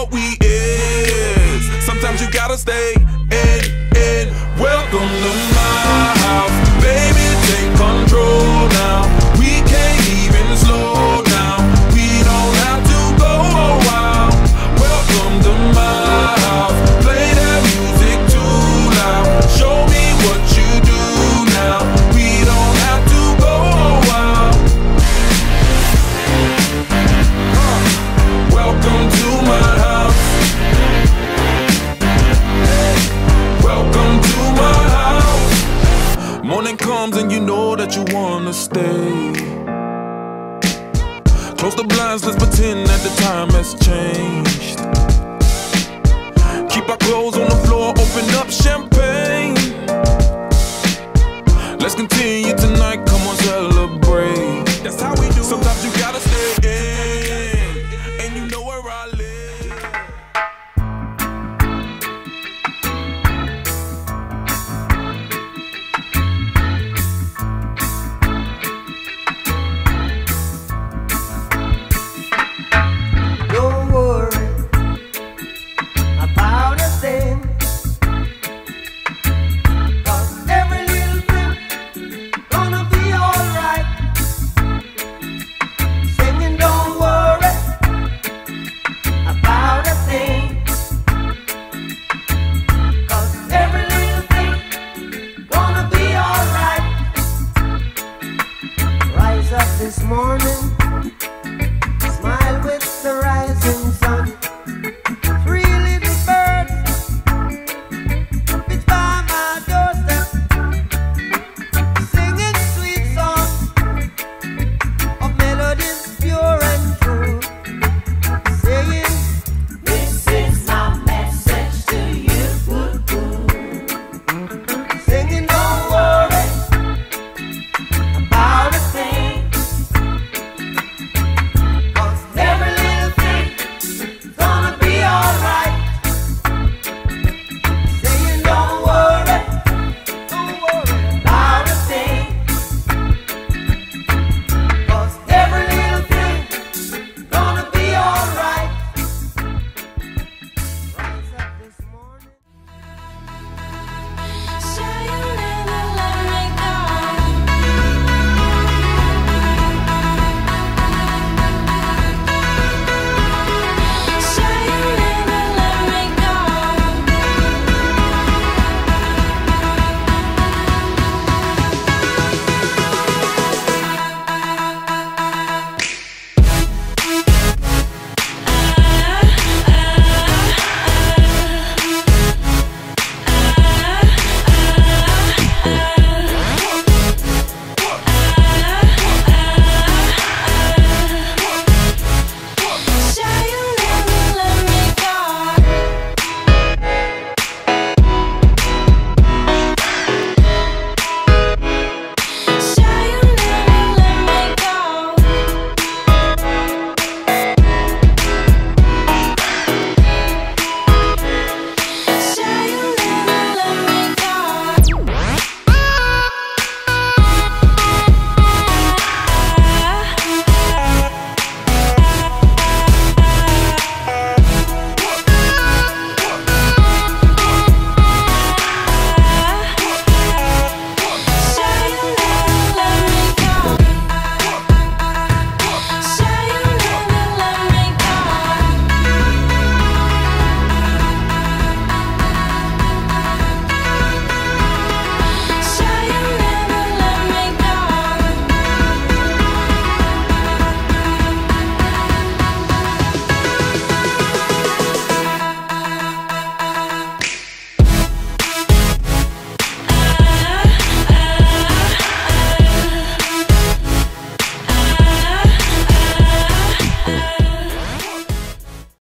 what we is. Sometimes you gotta stay wanna stay. Close the blinds, let's pretend that the time has changed. Keep our clothes on the floor, open up champagne. Let's continue tonight,